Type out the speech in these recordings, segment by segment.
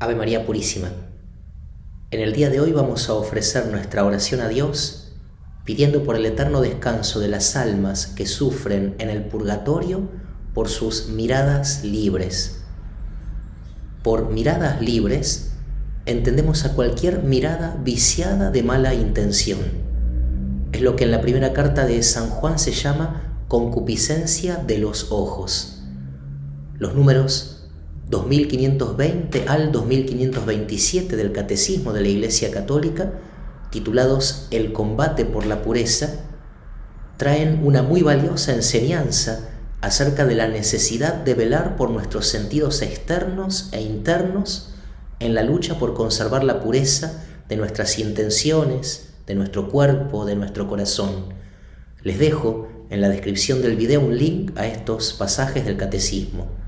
Ave María Purísima. En el día de hoy vamos a ofrecer nuestra oración a Dios pidiendo por el eterno descanso de las almas que sufren en el purgatorio por sus miradas libres. Por miradas libres entendemos a cualquier mirada viciada de mala intención. Es lo que en la primera carta de San Juan se llama concupiscencia de los ojos. Los números 2520 al 2527 del Catecismo de la Iglesia Católica, titulados El combate por la pureza, traen una muy valiosa enseñanza acerca de la necesidad de velar por nuestros sentidos externos e internos en la lucha por conservar la pureza de nuestras intenciones, de nuestro cuerpo, de nuestro corazón. Les dejo en la descripción del video un link a estos pasajes del catecismo.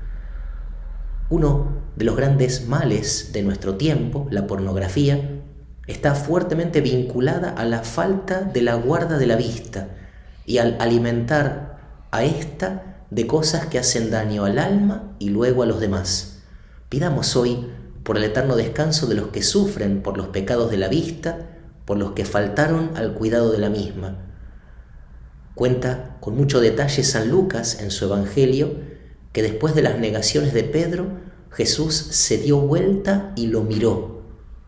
Uno de los grandes males de nuestro tiempo, la pornografía, está fuertemente vinculada a la falta de la guarda de la vista y al alimentar a esta de cosas que hacen daño al alma y luego a los demás. Pidamos hoy por el eterno descanso de los que sufren por los pecados de la vista, por los que faltaron al cuidado de la misma. Cuenta con mucho detalle San Lucas en su Evangelio que después de las negaciones de Pedro, Jesús se dio vuelta y lo miró,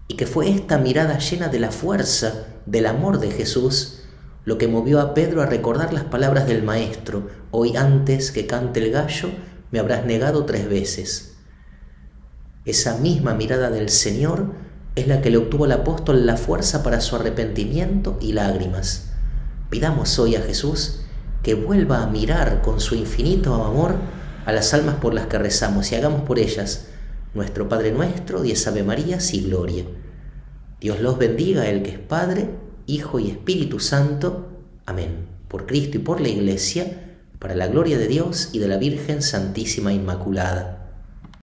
y que fue esta mirada llena de la fuerza del amor de Jesús lo que movió a Pedro a recordar las palabras del Maestro, hoy antes que cante el gallo, me habrás negado tres veces. Esa misma mirada del Señor es la que le obtuvo al apóstol la fuerza para su arrepentimiento y lágrimas. Pidamos hoy a Jesús que vuelva a mirar con su infinito amor a las almas por las que rezamos y hagamos por ellas nuestro Padre nuestro, diez Ave Marías y Gloria. Dios los bendiga, el que es Padre, Hijo y Espíritu Santo. Amén. Por Cristo y por la Iglesia, para la gloria de Dios y de la Virgen Santísima Inmaculada.